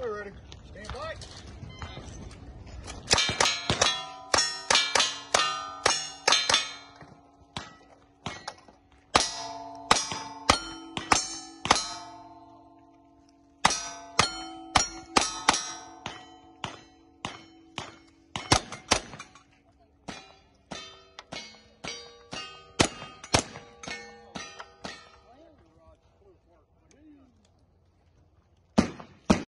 Y'all ready? Stand by.